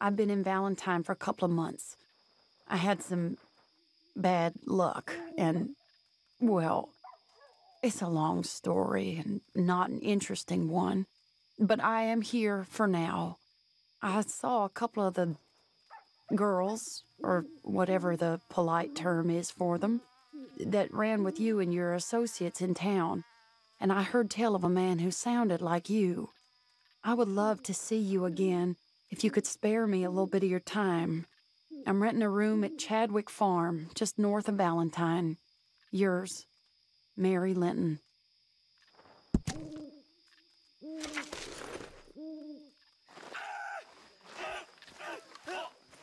I've been in Valentine for a couple of months. I had some bad luck, and, well, it's a long story and not an interesting one. But I am here for now. I saw a couple of the girls, or whatever the polite term is for them, that ran with you and your associates in town, and I heard tell of a man who sounded like you. I would love to see you again if you could spare me a little bit of your time. I'm renting a room at Chadwick Farm, just north of Valentine. Yours, Mary Linton.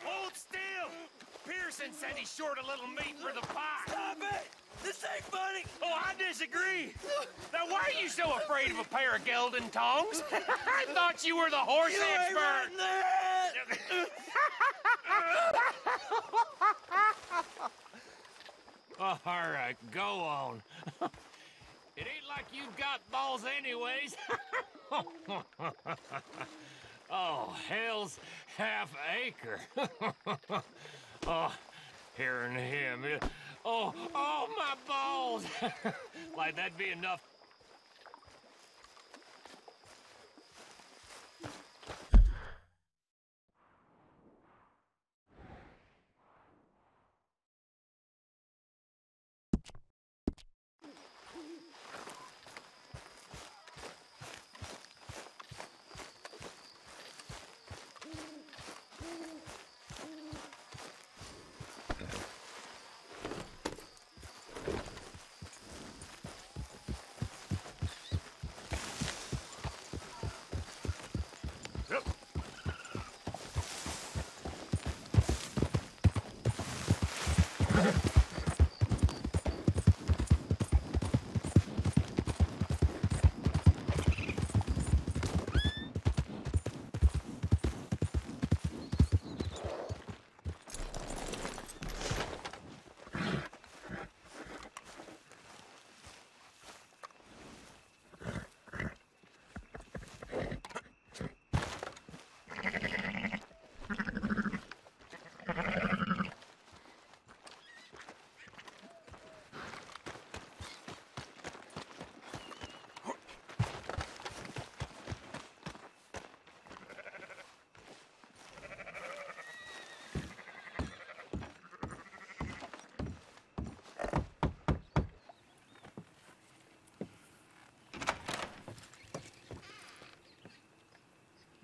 Hold still! Pearson said he's short a little meat for the pie. Stop it! This ain't funny! Oh, I disagree. Now, why are you so afraid of a pair of gelding tongs? I thought you were the horse You expert. Oh, all right, go on. it ain't like you've got balls anyways. oh, hell's half acre. oh, hearing him. Oh, oh, my balls. like that'd be enough.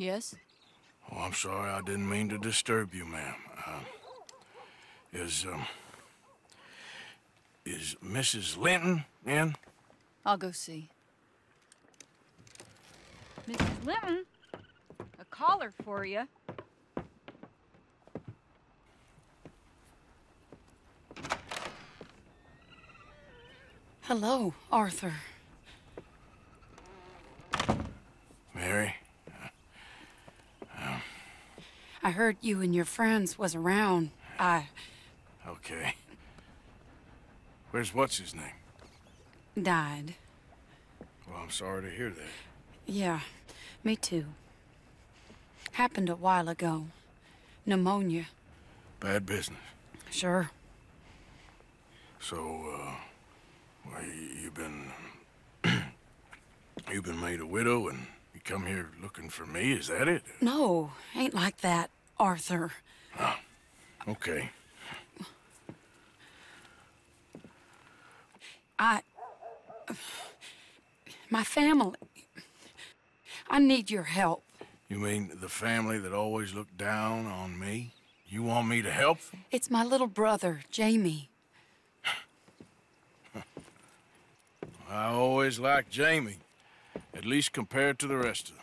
Yes? Oh, I'm sorry. I didn't mean to disturb you, ma'am. Uh, is, um... Is Mrs. Linton in? I'll go see. Mrs. Linton, a caller for you. Hello, Arthur. Mary? I heard you and your friends was around. I Okay. Where's what's his name? died. Well, I'm sorry to hear that. Yeah, me too. Happened a while ago. Pneumonia. Bad business. Sure. So, uh... Well, you, you've been... you've been made a widow and you come here looking for me, is that it? No, ain't like that, Arthur. Okay. I. My family. I need your help. You mean the family that always looked down on me? You want me to help them? It's my little brother, Jamie. I always liked Jamie, at least compared to the rest of them.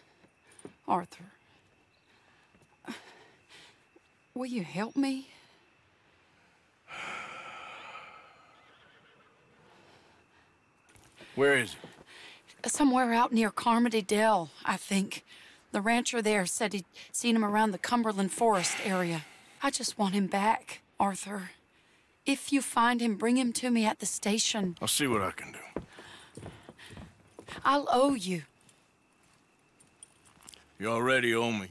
Arthur. Will you help me? Where is he? Somewhere out near Carmody Dell, I think. The rancher there said he'd seen him around the Cumberland Forest area. I just want him back, Arthur. If you find him, bring him to me at the station. I'll see what I can do. I'll owe you. You already owe me.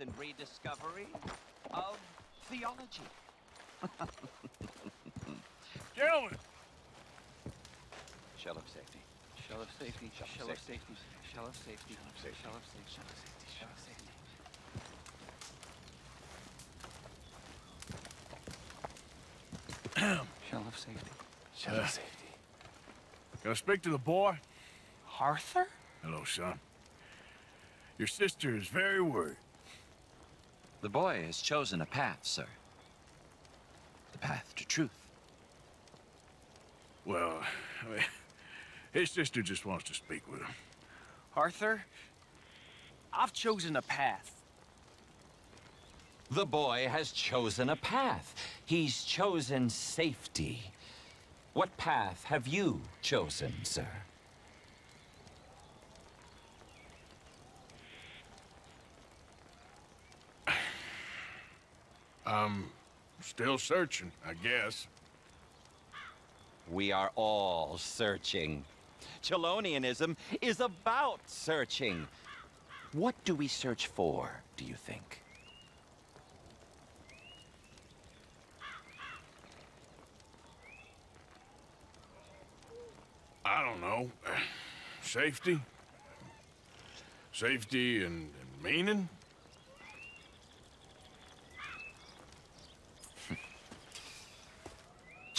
Than the recent rediscovery of theology. Gentlemen, Shell of safety. Shell of safety, Shell of shell of safety. safety, shell of safety, shell of safety, shell of safety, shell of safety, shell of safety. Shell of safety, shell Uh, of safety. can I speak to the boy? Arthur? Hello, son. Your sister is very worried. The boy has chosen a path, sir. The path to truth. Well, I mean, his sister just wants to speak with him. Arthur? I've chosen a path. The boy has chosen a path. He's chosen safety. What path have you chosen, sir? I'm still searching, I guess. We are all searching. Chelonianism is about searching. What do we search for, do you think? I don't know. Safety? Safety and, and meaning?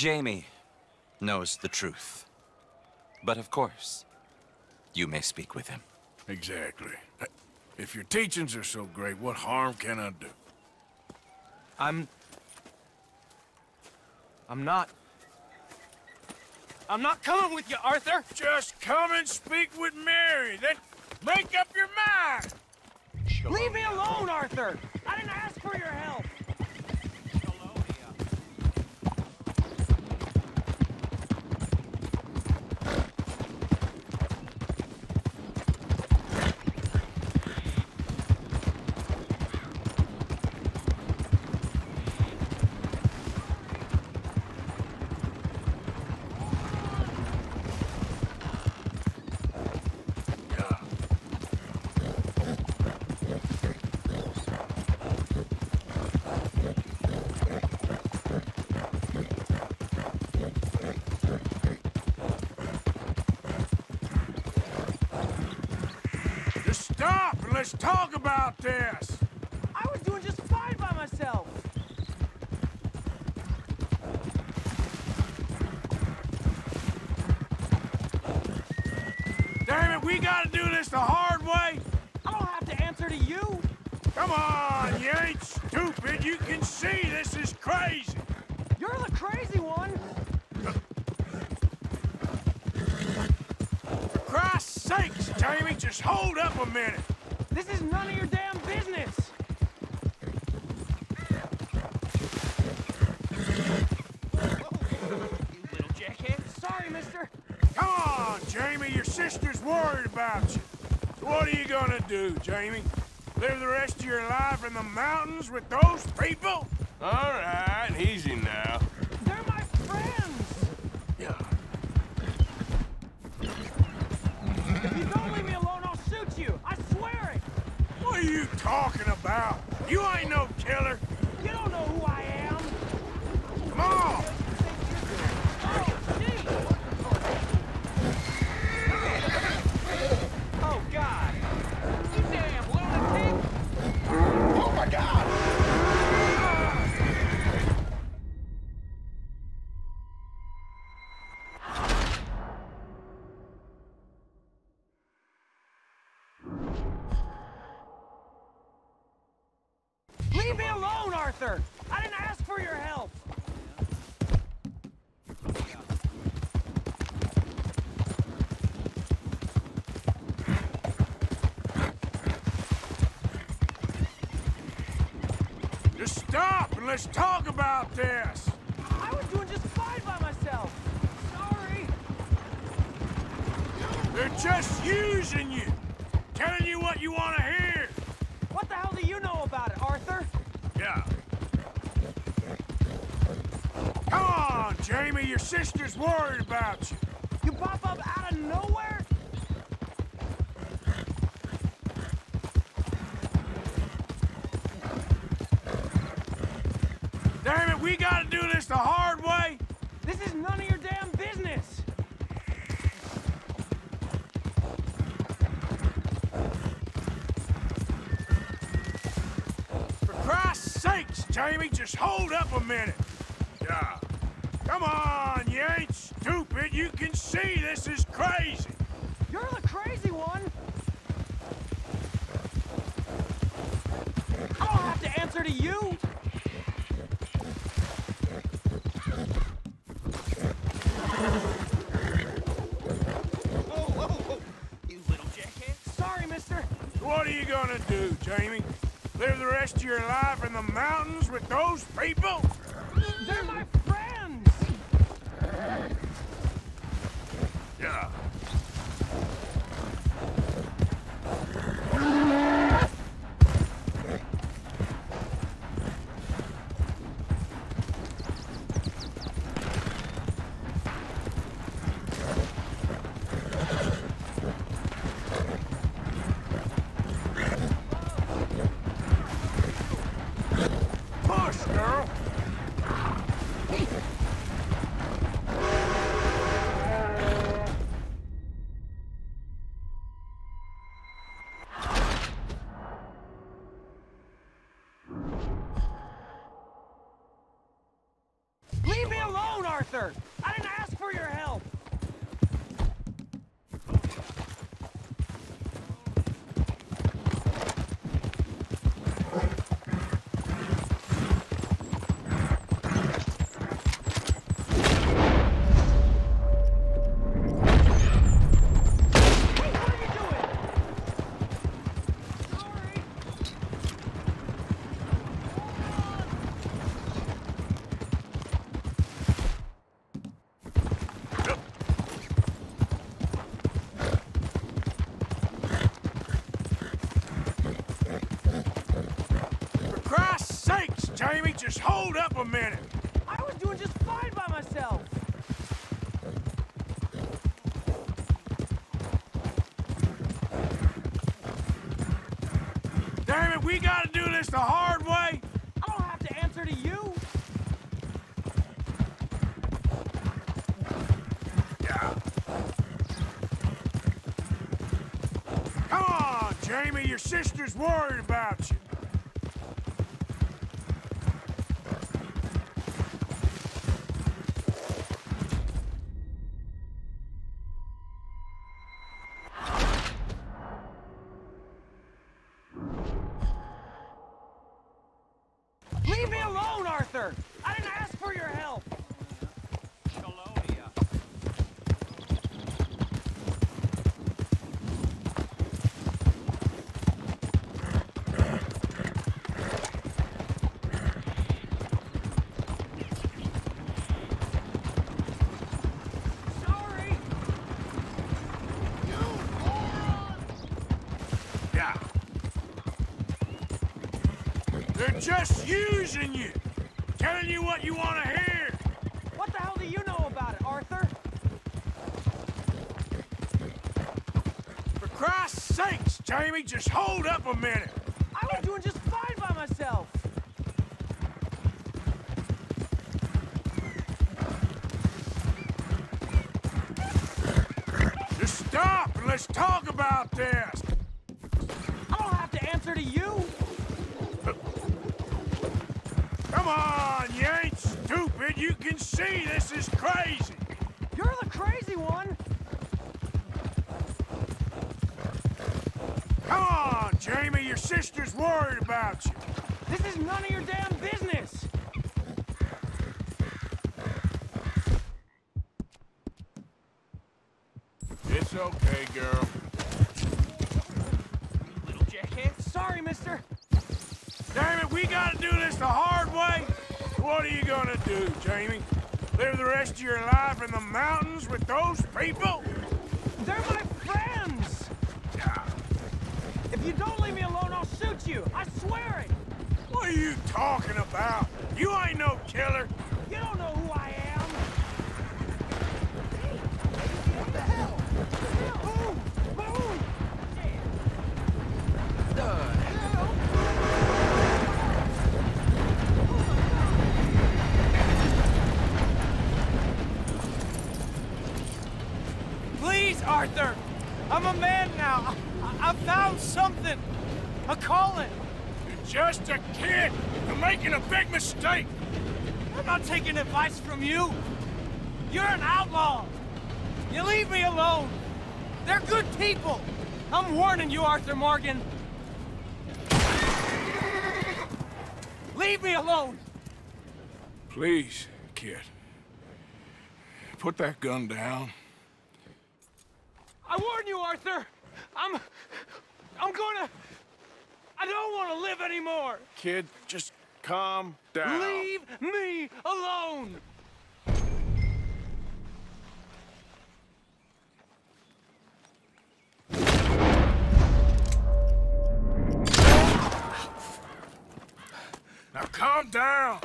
Jamie knows the truth. But of course, you may speak with him. Exactly. If your teachings are so great, what harm can I do? I'm... I'm not... I'm not coming with you, Arthur! Just come and speak with Mary, then make up your mind! Leave me alone, Arthur! I didn't ask for your help! Just stop and let's talk about this! I was doing just fine by myself! Damn it, we gotta do this the hard way! I don't have to answer to you! Come on, you ain't stupid. You can see this is crazy. You're the crazy one! For Christ's sakes, Jamie, just hold up a minute. This is none of your damn business! You little jackhead. Sorry, mister. Come on, Jamie, your sister's worried about you. So what are you gonna do, Jamie? Live the rest of your life in the mountains with those people? All right, easy now. They're my friends! Yeah. If you don't leave me alone, I'll shoot you! I swear it! What are you talking about? You ain't no killer. Your sister's worried about you. You pop up out of nowhere? Damn it, we gotta do this the hard way. This is none of your damn business. For Christ's sakes, Jamie, just hold up a minute. Yeah. Come on, you ain't stupid. You can see this is crazy. You're the crazy one. I don't have to answer to you. We gotta do this the hard way. I don't have to answer to you. Yeah. Come on, Jamie, your sister's worried about you. Christ's sakes, Jamie, just hold up a minute. I was doing just fine by myself. Just stop and let's talk about this. I don't have to answer to you. Come on, you ain't stupid. You can see this is crazy. You're the crazy one. Come on, Jamie, your sister's worried about you. This is none of your damn business. It's okay, girl. Little jackass. Sorry, mister. Damn it, we gotta do this the hard way. What are you gonna do, Jamie? Live the rest of your life in the mountains with those people? Talking about? You ain't no killer. You don't know who I am! Move! Move! Please, Arthur! I'm a man now. I, I found something. A calling. You're just a kid. You're making a big mistake. I'm not taking advice from you. You're an outlaw. You leave me alone. They're good people. I'm warning you, Arthur Morgan. Leave me alone. Please, kid. Put that gun down. I warn you, Arthur. I'm... I'm gonna... I don't want to live anymore. Kid, just calm down. Leave me alone. Now calm down.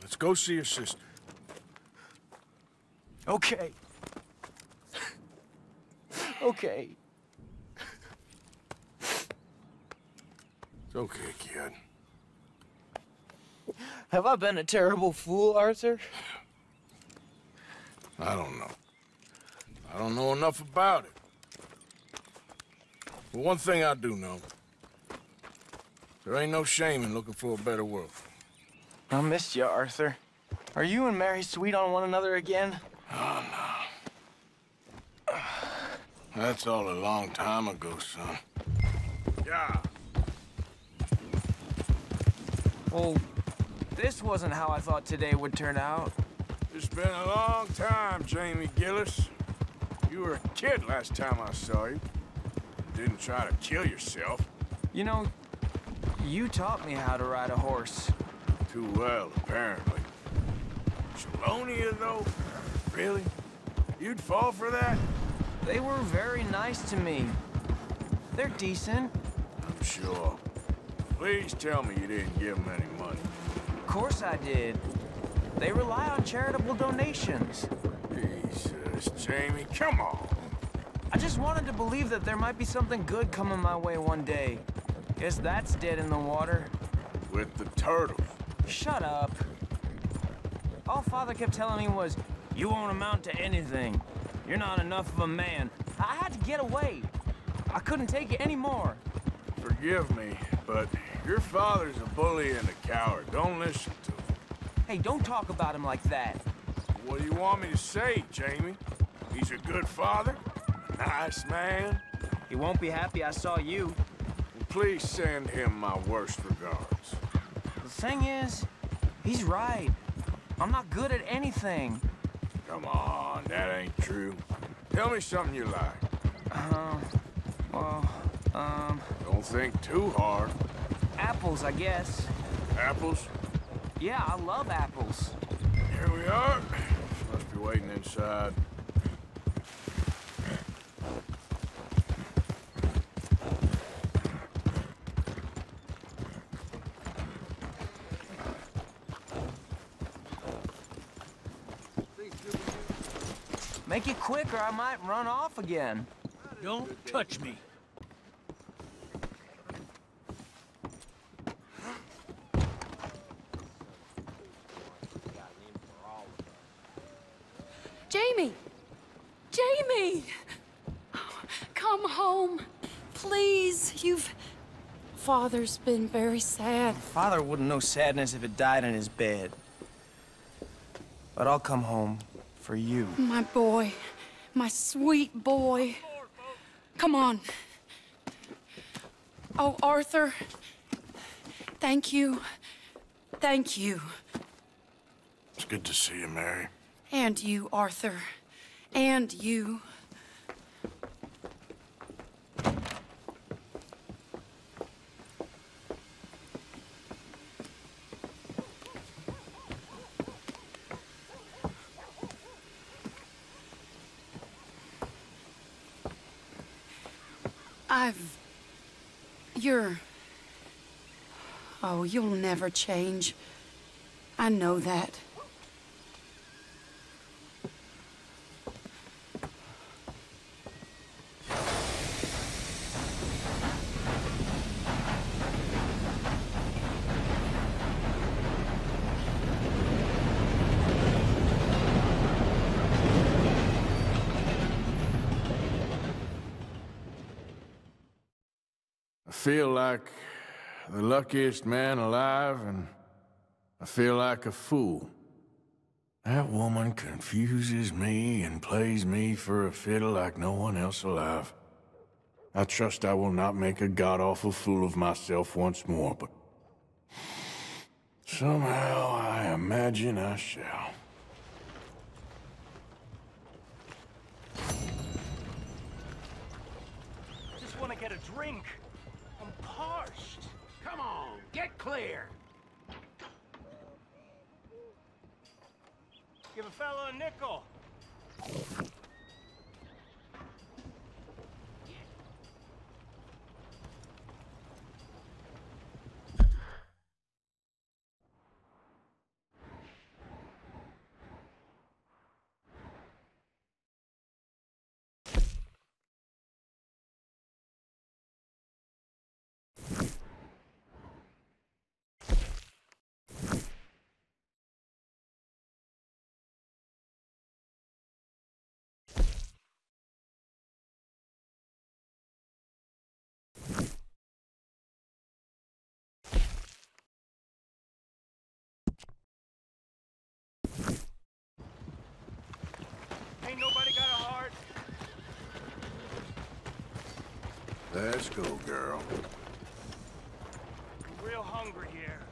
Let's go see your sister. Okay. okay. It's okay, kid. Have I been a terrible fool, Arthur? I don't know. I don't know enough about it. But one thing I do know. There ain't no shame in looking for a better world. I missed you, Arthur. Are you and Mary sweet on one another again? Ah, oh, no. That's all a long time ago, son. Yeah. Well, this wasn't how I thought today would turn out. It's been a long time, Jamie Gillis. You were a kid last time I saw you. Didn't try to kill yourself. You know, you taught me how to ride a horse. Too well, apparently. Chelonia, though? Really? You'd fall for that? They were very nice to me. They're decent. I'm sure. Please tell me you didn't give them any money. Of course I did. They rely on charitable donations. Jesus, Jamie, come on. I just wanted to believe that there might be something good coming my way one day. Guess that's dead in the water. With the turtles. Shut up. All Father kept telling me was, you won't amount to anything. You're not enough of a man. I had to get away. I couldn't take it anymore. Forgive me, but your father's a bully and a coward. Don't listen to him. Hey, don't talk about him like that. What do you want me to say, Jamie? He's a good father? A nice man? He won't be happy I saw you. Please send him my worst regards. The thing is, he's right. I'm not good at anything. Come on, that ain't true. Tell me something you like. Um, well, um, Don't think too hard. Apples, I guess. Apples? Yeah, I love apples. Here we are. Must be waiting inside. Make it quick or I might run off again. Don't touch me. Jamie! Jamie! Come home. Please, you've... Father's been very sad. Father wouldn't know sadness if it died in his bed. But I'll come home for you. My boy. My sweet boy. Come on. Oh, Arthur. Thank you. Thank you. It's good to see you, Mary. And you, Arthur. And you. I've. You're. Oh, you'll never change. I know that. I feel like the luckiest man alive, and I feel like a fool. That woman confuses me and plays me for a fiddle like no one else alive. I trust I will not make a god-awful fool of myself once more, but... Somehow I imagine I shall. Just want to get a drink. Get clear. Give a fellow a nickel. Ain't nobody got a heart. Let's go, girl. I'm real hungry here.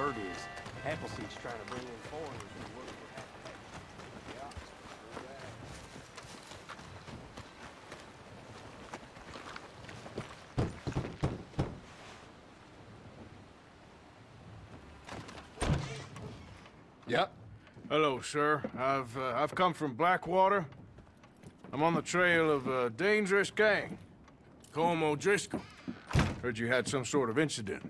Word is, Appleseed's trying to bring in foreigners who work for Yep. Hello, sir. I've uh, I've come from Blackwater. I'm on the trail of a dangerous gang. Colm O'Driscoll. Heard you had some sort of incident.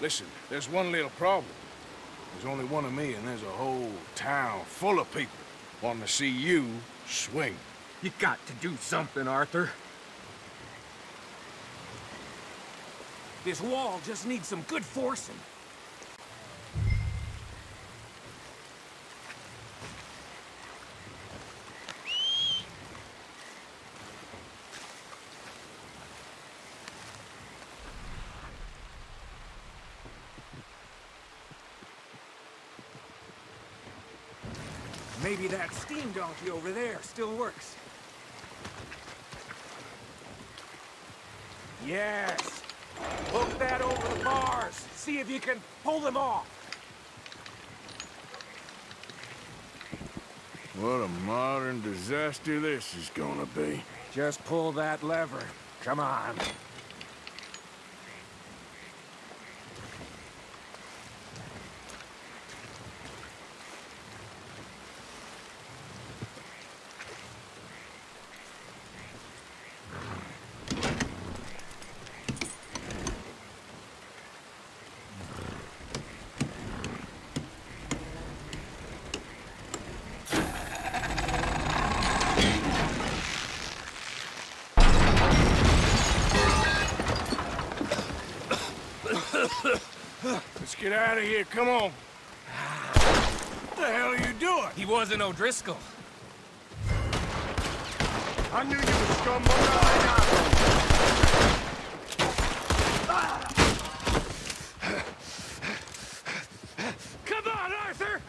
Listen, there's one little problem. There's only one of me, and there's a whole town full of people wanting to see you swing. You got to do something, Arthur. This wall just needs some good forcing. Maybe that steam donkey over there still works. Yes. Hook that over the bars. See if you can pull them off. What a modern disaster this is gonna be. Just pull that lever. Come on. Let's get out of here, come on. What the hell are you doing? He wasn't O'Driscoll. I knew you were scumbag. Come on, Arthur!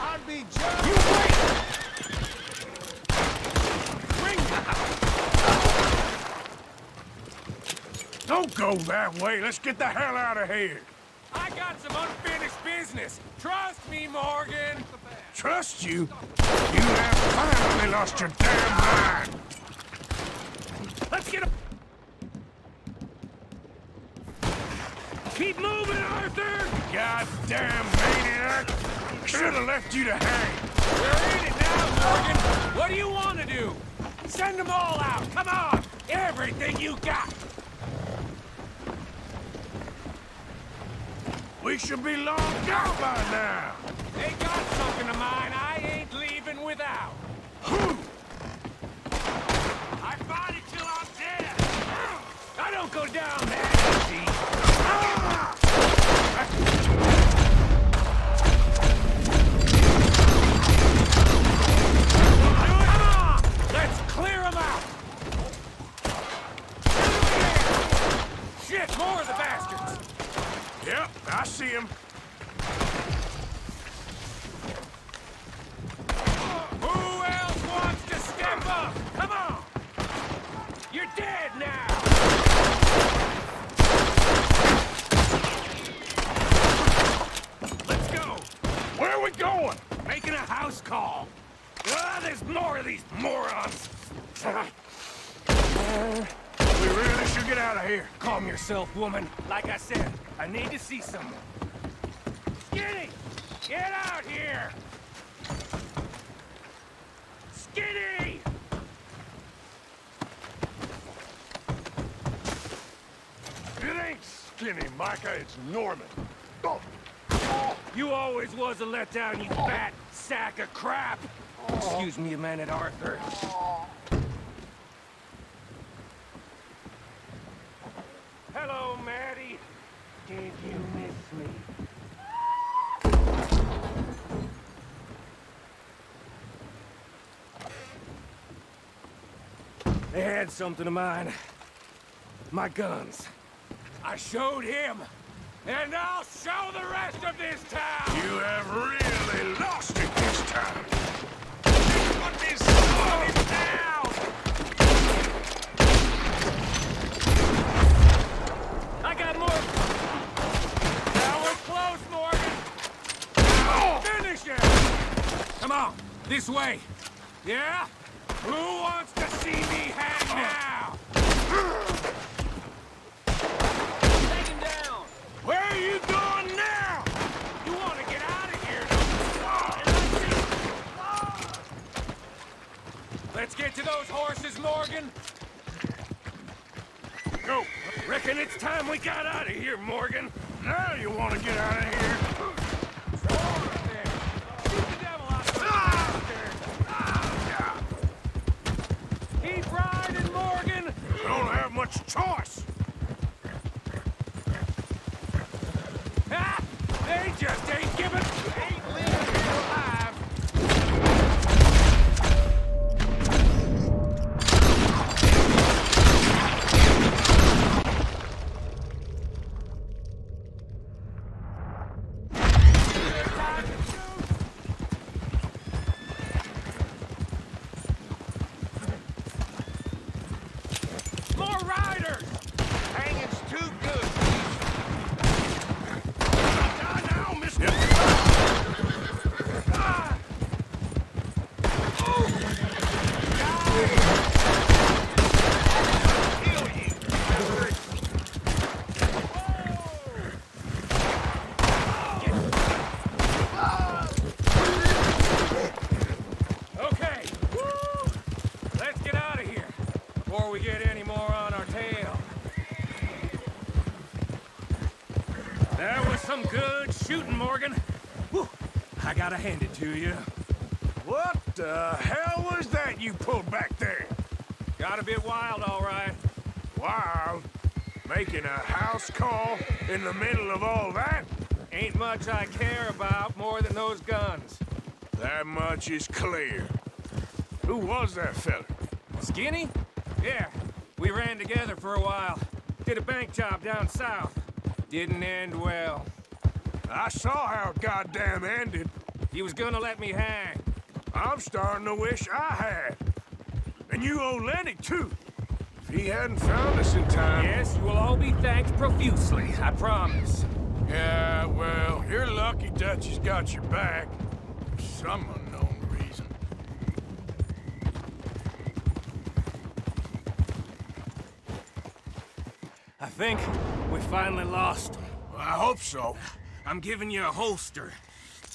I'd be just... You wait! Bring Don't go that way. Let's get the hell out of here. I got some unfinished business. Trust me, Morgan. Trust you? You have finally lost your damn mind. Let's get a... Keep moving, Arthur! Goddamn maniac. Should have left you to hang. We're in it now, Morgan. What do you want to do? Send them all out. Come on. Everything you got. We should be long gone by now. They got something of mine I ain't leaving without. I fought it till I'm dead. I don't go down. Come on! Let's clear 'em out! Shit, more of the bastards! See him. Who else wants to step up? Come on! You're dead now! Let's go! Where are we going? Making a house call. Ah, there's more of these morons. We really should get out of here. Calm yourself, woman. Like I said, I need to see someone. Skinny! Get out here! Skinny! It ain't Skinny, Micah. It's Norman. Oh, You always was a letdown, you fat sack of crap! Excuse me a minute, Arthur. Hello, Maddie. Did you miss me? They had something of mine. My guns. I showed him, and I'll show the rest of this town! you have really lost it this time. Put this son of down! I got more. Now we're close, Morgan. Finish him! Come on, this way. Yeah? Who wants to see me hang oh. now? Take him down. Where are you going now? You want to get out of here? Let's get to those horses, Morgan. Go. Reckon it's time we got out of here, Morgan. Now you want to get out of here. Keep riding, Morgan! Don't have much choice. Ah! They just ain't giving... Ain't leaving me alive! before we get any more on our tail. That was some good shooting, Morgan. Whew. I gotta hand it to you. What the hell was that you pulled back there? Got a bit wild, all right. Wild? Making a house call in the middle of all that? Ain't much I care about more than those guns. That much is clear. Who was that fella? Skinny? Yeah, we ran together for a while. Did a bank job down south. Didn't end well. I saw how it goddamn ended. He was gonna let me hang. I'm starting to wish I had. And you owe Lenny, too. If he hadn't found us in time... Yes, you will all be thanked profusely, I promise. Yeah, well, you're lucky Dutch has got your back. For some unknown reason. I think we finally lost him. I hope so. I'm giving you a holster.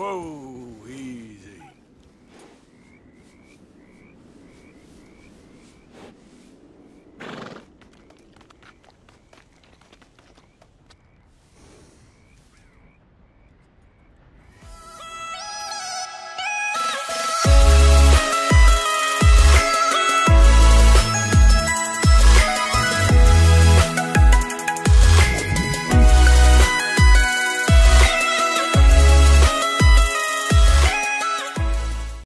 Whoa,